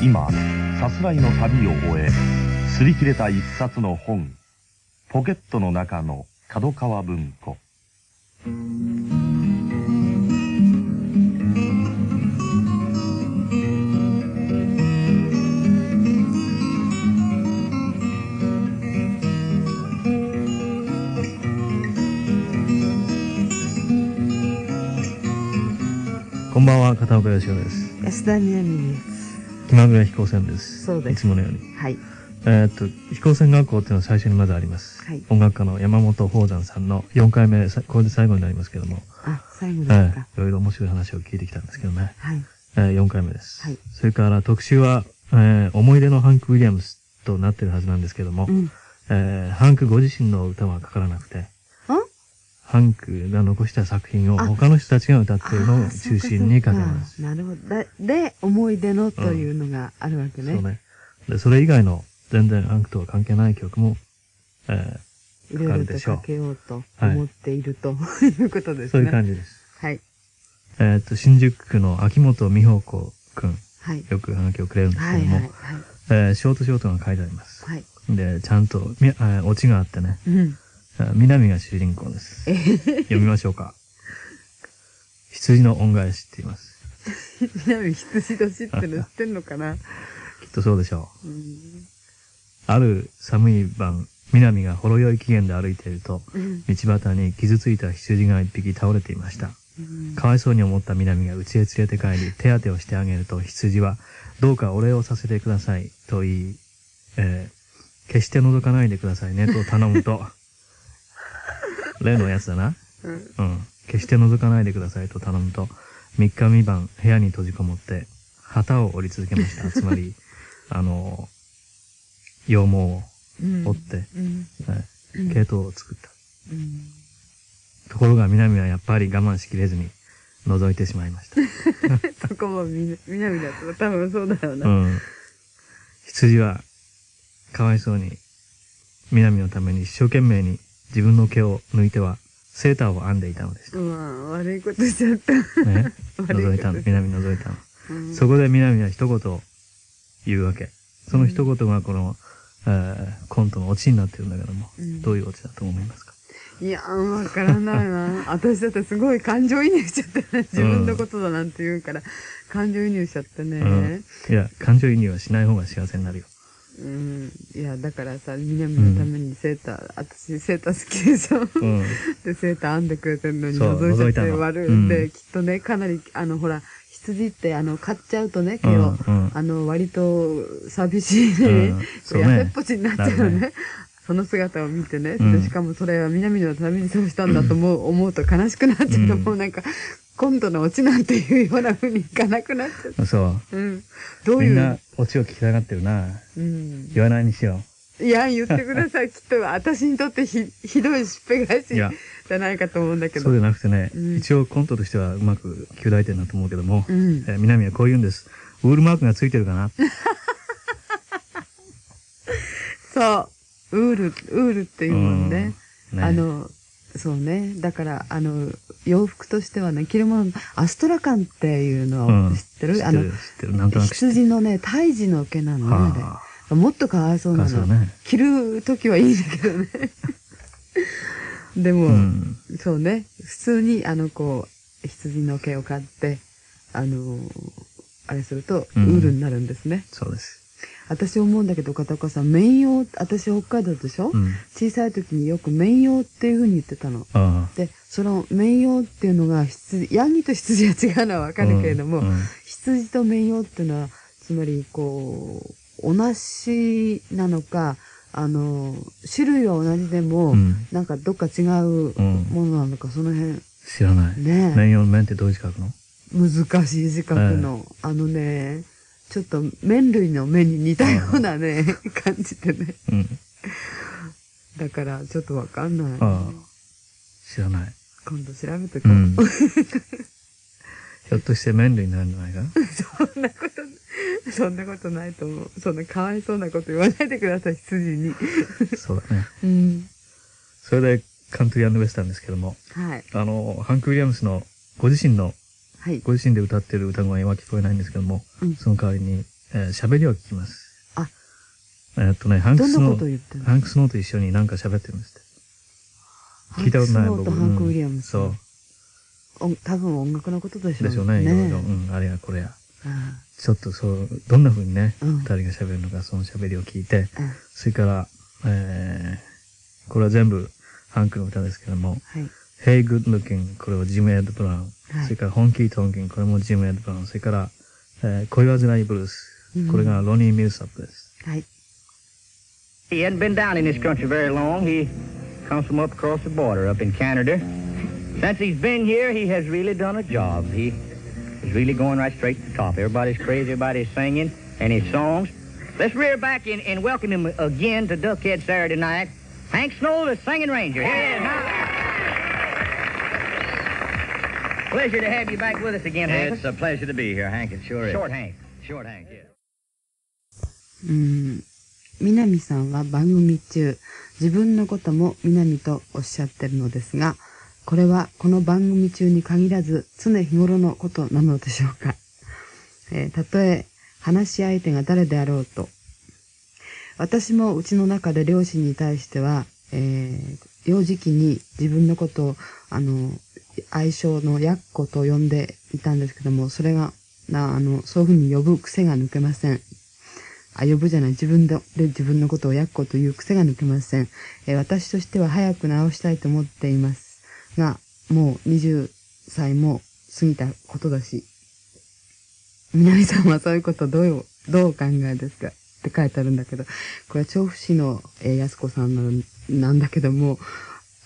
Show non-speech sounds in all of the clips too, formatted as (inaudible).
海の旅を終え、擦り切れた一冊の本、ポケットの中の角川文庫。こんばんは、片岡義雄です。安田みなみです。気まぐれ飛行船です。そうですいつものように。はい。えーっと、飛行船学校っていうのは最初にまずあります。はい音楽家の山本宝山さんの4回目、さこれで最後になりますけども、あ、最後ですえか。えいろいろ面白い話を聞いてきたんですけどね。はい。えー4回目です。はいそれから特集は、えー思い出のハンク・ウィリアムスとなってるはずなんですけども、うん。えーハンクご自身の歌はかからなくて、ハンクが残した作品をあ他の人たちが歌っているのを中心にかけます。なるほど。だで、思い出のというのがあるわけね。そうね。で、それ以外の全然ハンクとは関係ない曲も、えいろいろとかけようと思っていると (laughs) いうことですね。ーそういう感じです。はい。えっ、と、新宿区の秋元美穂子くん、はい。よくハガキをくれるんですはい。けども、はい。はい。えーショートショートが書いてあります。はい。で、ちゃんと、み、えーオチがあってね、うん。えー南が主人公です。読みましょうか。羊の恩返しって言います。南羊年っての知ってんのかな？きっとそうでしょう。うん。ある寒い晩、南がほろ酔い機嫌で歩いていると、うん道端に傷ついた羊が一匹倒れていました。うんかわいそうに思った南が家へ連れて帰り、手当てをしてあげると、羊は、どうかお礼をさせてください、と言い、えー決して覗かないでくださいね、と頼むと、例のやつだな。うんうん。決して覗かないでくださいと頼むと、三日三晩部屋に閉じこもって、旗を折り続けました。(laughs) つまり、あの、羊毛をうん折って、うんはいうん系統を作った。うんところが南はやっぱり我慢しきれずに覗いてしまいました。(laughs) そこもみな南だと多分そうだよな。うん。羊は、かわいそうに、南のために一生懸命に自分の毛を抜いては、セーターを編んでいたのでしまあ、悪いことしちゃった。た。(laughs) ね。覗いたの？南覗いたの？うんそこで南は一言言うわけ。その一言がこの、えーコントのオチになってるんだけども、うんどういうオチだと思いますか？いやー、わからないな。(laughs) 私だってすごい感情移入しちゃったね。自分のことだなんて言うから、感情移入しちゃったね。うん。いや、感情移入はしない方が幸せになるよ。うん。いや、だからさ、南のためにセーター、私セーター好きでしょ？うん。で、セーター編んでくれてるのに覗いちゃったて悪い。うん。で、きっとね、かなり、あの、ほら、羊って、あの、買っちゃうとね、毛を、うんうん。あの、割と寂しいね、うん。痩せっぽちになっちゃうね。ね。その姿を見てね、しかもそれは南のためにそうしたんだと思う,、思うと悲しくなっちゃうんもう。なんか、今度のオチなんていうような風にいかなくなっちゃって。そうん。どう。ういう？みんなオチを聞きたがってるな。うん。言わないにしよいや、言ってください。(laughs) きっと私にとってひひどいしっぺ返しじゃないかと思うんだけう。ど。そうじゃなくてね、うん一応コントとしてはうまく旧大点だと思うけども、うん。えー南はこう言うんです。ウールマークがついてるかな (laughs) そう。ウール、ウールっていうもんね。うんねあの、そうね。だから、あの、洋服としてはね、着るもの、アストラカンっていうのうんを知ってる、あの知ってる。なんとなく。羊のね、胎児の毛なのね、はあれ。もっとかわいそうなの。ね着るときはいいんだけどね。(laughs) でも、うん。そうね、普通に、あの、こう、羊の毛を買って、あの、あれすると、ウうんールになるんですね。そうです。私思うんだけど、片岡さん、綿羊、私北海道でしょ、うん。小さい時によく綿羊っていう風に言ってたの。で、その綿羊っていうのが羊、ヤギと羊は違うのはわかるけれども、うんうん。羊と綿羊っていうのは、つまり、こう、同じなのか、あの、種類は同じでも、うん。なんかどっか違ううんものなのか、その辺、知らない。ね綿羊の綿ってどういう字書くの？難しい字書くの。あのね、ちょっと麺類の麺に似たようなね、感じでね。うん。だから、ちょっとわかんない。ああ。知らない。今度調べてこう。うん。(laughs) ひょっとして麺類になるんじゃないか？そんなこと、(laughs) そんなことないと思う。そんなかわいそうなこと言わないでください、羊に。そうだね。(laughs) うん。それで、カントリーウェスタンですけども、はい。あの、ハンク・ウィリアムスのご自身の、はい。ご自身で歌ってる歌声は聞こえないんですけども、うんその代わりに、えー喋りを聞きます。あ、えっとね、ハンクスのどんなこと、言ってるの？ハンクスノーと一緒になんか喋ってるんですって。聞いたことないハンクスノーと僕ハンク・ウィリアムス。そう。お多分音楽のことでしょでしょうね、いろいろ。うねん、あれやこれや。あちょっとそう、どんな風にね、うん二人が喋るのか、その喋りを聞いて、それから、えー、これは全部、ハンクの歌ですけども、はい。Hey Good Looking、これはジム・エッド・ブラウン。はいそれから、Honky Tonkin、これもジム・エッド・ブラウン。それから、えー、恋煩いブルースうん。これがロニー・ミルサップです。はい。 He hadn't been down in this country very long. He comes from up across the border up in Canada. Since he's been here, he has really done a job. He is really going right straight to the top. Everybody's crazy about his singing and his songs. Let's rear back and, and welcome him again to Duckhead Saturday night. Hank Snow, the singing ranger. Here he is now. Pleasure to have you back with us again, Hank. It's a pleasure to be here, Hank. It sure is. Short Hank. Short Hank, yeah. うん。南さんは番組中、自分のことも南とおっしゃってるのですが、これはこの番組中に限らず常日頃のことなのでしょうか。えーたとえ話し相手が誰であろうと。私もうちの中で両親に対しては、えー幼児期に自分のことを、あの、愛称のヤッコと呼んでいたんですけども、それが、なあの、そういうふうに呼ぶ癖が抜けません。あ、呼ぶじゃない。自分でで自分のことをヤッコという癖が抜けません。えー私としては早く直したいと思っています。が、もう20歳も過ぎたことだし。南さんはそういうことどう、どうお考えですか？って書いてあるんだけど、これは調布市の、えー安子さんのなんだけども、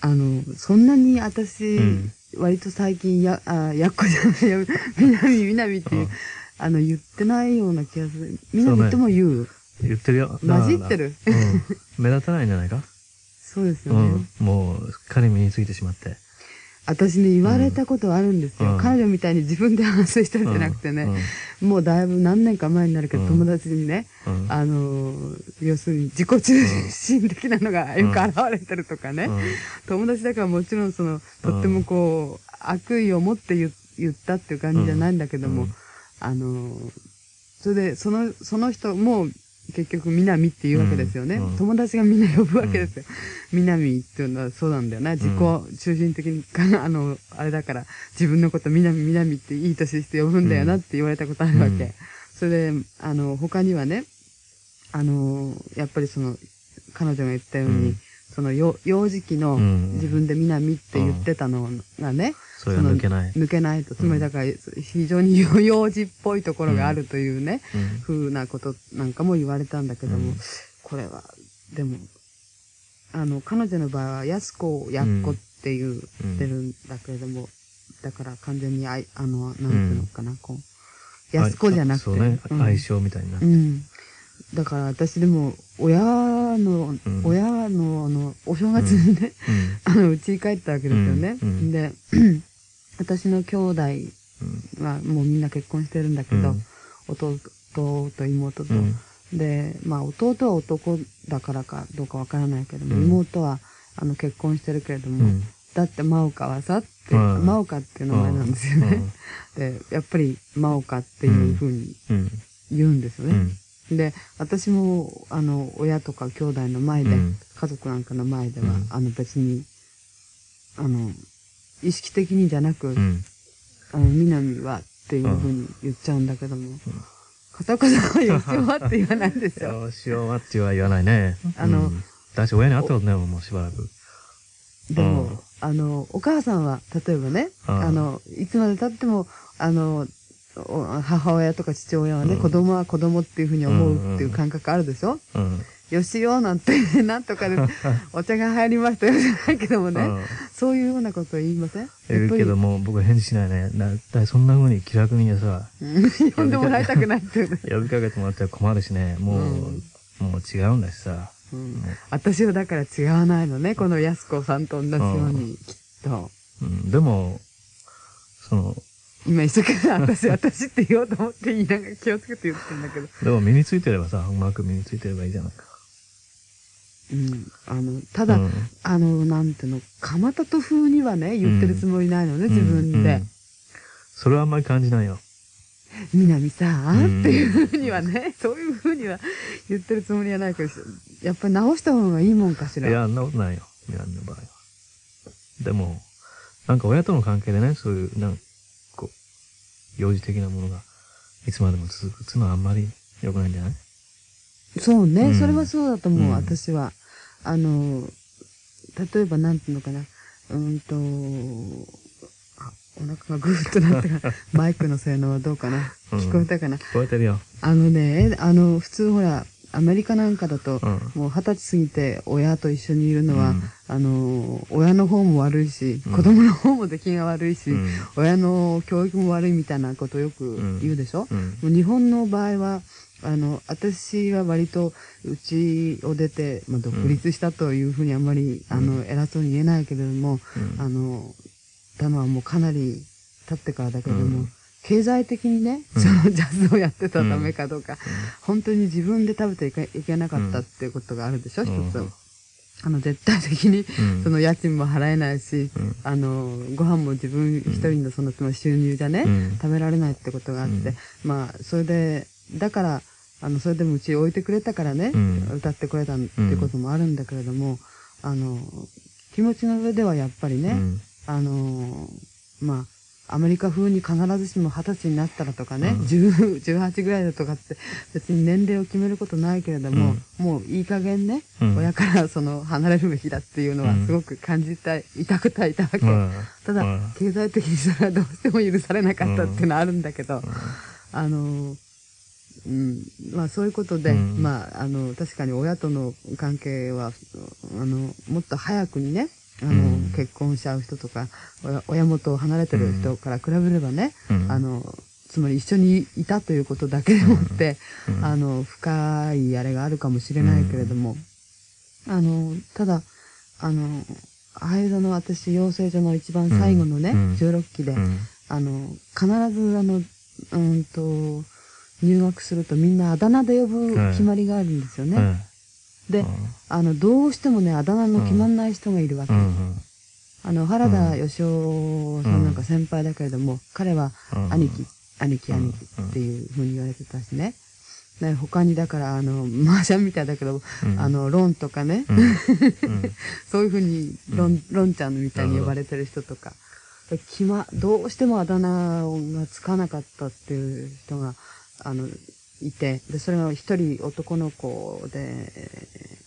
あの、そんなに私、うん割と最近や、あ、やっこじゃないや、(laughs) 南、南っていう、うんあの、言ってないような気がする。南とも言う。言ってるよ。混じってるうん。目立たないんじゃないか？(laughs) そうですようね。ん。もう、すっかり身についてしまって。私ね、言われたことあるんですよ。うん。彼女みたいに自分で反省したんじゃなくてね、もうだいぶ何年か前になるけど、うん友達にね、うん。うん。あのー要するに自己中心的なのがよく現れてるとかね、うん。友達だからもちろんその、とってもこう、悪意を持って言言ったっていう感じじゃないんだけども、うん。あのーそれで、その、その人も、結局、南っていうわけですよね。うんうん友達がみんな呼ぶわけですよ。南っていうのはそうなんだよな。自己中心的に、あの、あれだから、自分のこと南、南っていい年して呼ぶんだよなって言われたことあるわけ。うんそれで、あの、他にはね、あの、やっぱりその、彼女が言ったように、うんその、幼幼児期のうん自分で南って言ってたのがね、そ抜けない。抜けないと。つまりだから、非常に幼児っぽいところがあるというね、うんふうなことなんかも言われたんだけども、うんこれは、でも、あの、彼女の場合は、安子をやっこって言ってるんだけれども、だから完全にあい、あの、なんていうのかな、こう、安子じゃなくて。そうね。うん相性みたいになってう。ん。だから私でも、親の、ん。親の、あの、お正月にね、(laughs) あの、家に帰ったわけですよね。で、(clears throat) 私の兄弟うん。はもうみんな結婚してるんだけど、うん。弟と妹と、うん。で、まあ弟は男だからかどうかわからないけども、うん。妹はあの結婚してるけれども、うん。だって真岡はさって、うん。真岡っていう名前なんですよね。で、やっぱり真岡っていうふうにうん。言うんですよね。うん。で、私も、あの、親とか兄弟の前で、うん家族なんかの前では、うんあの別に、あの、意識的にじゃなく、うん。あの、南はっていうふうに言っちゃうんだけども、片岡さんは吉尾はって言わないんですよ。よしおはっては言わないね。あのうん、だし親に会ったことないもん、もうしばらく。でも、うんあの、お母さんは、例えばね、うんあの、いつまで経っても、あの、お母親とか父親はね、うん子供は子供っていうふうに思うっていう感覚あるでしょ、うん。よしよなんて、なんとかで、お茶が入りましたよじゃないけどもね、うんそういうようなことを言いません？言うけども、僕返事しないね。だそんな風に気楽にさ、うん呼んでもらいたくないっていうね。呼びかけてもらったら困るしね。もう、もう違うんだしさ。うん私はだから違わないのね、この安子さんと同じように、きっと。うん。でも、その、今一生懸命私、私って言おうと思って言いながら気をつけて言ってるんだけど。でも身についてればさ、うまく身についてればいいじゃないか。うん。あの、ただ、うんあの、なんていうの、かまたと風にはね、言ってるつもりないのね、自分で。うんうんそれはあんまり感じないよ。南さうんんっていうふうにはね、そういうふうには言ってるつもりはないけど、やっぱり直した方がいいもんかしら。いや、そんなことないよ。南の場合は。でも、なんか親との関係でね、そういう、なん幼児的なものが、いつまでも続くっていうのはあんまり良くないんじゃない？そうね、うん。それはそうだと思う、うん。私は。あの、例えばなんていうのかな、うーんと、あ、お腹がグーッとなったから、(laughs) マイクの性能はどうかな、うん。聞こえたかな。聞こえてるよ。あのね、あの、普通ほら、アメリカなんかだと、うん。もう二十歳過ぎて親と一緒にいるのは、うん。あの、親の方も悪いし、うん。子供の方も出来が悪いし、うん。親の教育も悪いみたいなことをよく言うでしょ、う日本の場合は、あの、私は割と、うちを出て、まあ、独立したというふうにあんまり、あの、偉そうに言えないけれども、うん。あの、たのはもうかなり経ってからだけれども、うん経済的にね、うん。その (laughs) ジャズをやってたためかどうか、本当に自分で食べていけいけなかったっていうことがあるでしょ、うん。一つ。うんあの、絶対的に、うん。その家賃も払えないし、うん。あの、ご飯も自分一人のその、つまり収入じゃね、うん。食べられないってことがあって、うん。まあ、それで、だから、あの、それでもうち置いてくれたからね、うん。歌ってくれたっていうこともあるんだけれども、あの、気持ちの上ではやっぱりね、うん。あの、まあ、アメリカ風に必ずしも二十歳になったらとかね、うん。10 18ぐらいだとかって別に年齢を決めることないけれども、もういい加減ね、うん。親からその離れるべきだっていうのはうん。すごく感じたい、痛くたいたわけ。まあただ、まあ経済的にそれはどうしても許されなかったっていうのはあるんだけど、あの、うん、まあそういうことで、うん。まああの、確かに親との関係は、あの、もっと早くにね、あの、うん結婚しちゃう人とか、親親元を離れてる人から比べればね、うん。あの、つまり一緒にいたということだけでもって、うん。あの、深いあれがあるかもしれないけれども、あの、ただ、あの、灰座の私、養成所の一番最後のね、うん。16期で、うん。あの、必ずあの、うんと、入学するとみんなあだ名で呼ぶ決まりがあるんですよね。うん。で、あの、どうしてもね、あだ名の決まんない人がいるわけ。うん。あの、原田義雄さんなんか先輩だけれども、彼はうん。兄貴、兄貴、兄貴っていうふうに言われてたしね。ね他にだから、あの、麻雀みたいだけど、うん。あの、ロンとかね、(laughs) そういうふうに、ロン、ロンちゃんみたいに呼ばれてる人とか、決ま、どうしてもあだ名がつかなかったっていう人が、あの、いて、で、それが一人男の子で、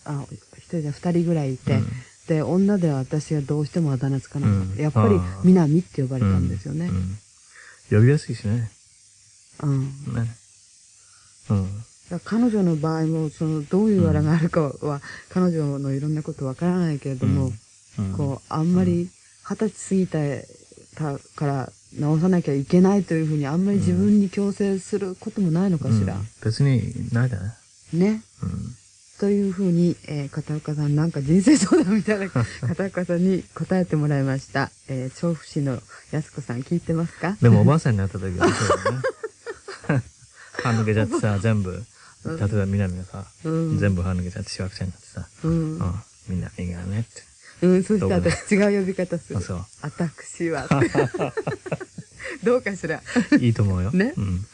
あ、一人じゃ二人ぐらいいて、うんで、女では私がどうしてもあだ名つかなかった。うんやっぱり南って呼ばれたんですよねう。ん呼びやすいしね。うん。ね。うん。彼女の場合も、その、どういうあれがあるかは、彼女のいろんなことわからないけれども、うんこう、あんまり二十歳過ぎたから直さなきゃいけないというふうにあんまり自分に強制することもないのかしら。うん別にないだね。ね。うん。というふうに、えー片岡さんなんか人生相談みたいな (laughs) 片岡さんに答えてもらいました。えー調布市の安子さん聞いてますか？でもおばあさんになった時はそうだね。(laughs) 歯抜けちゃってさ、全部、例えば南がさ、うん全部歯抜けちゃってしわくちゃになってさ、うん。うん、みんな右がねって。うん、そして私違う呼び方するあ、。そう。私は。(laughs) どうかしら。いいと思うよ。ねうん。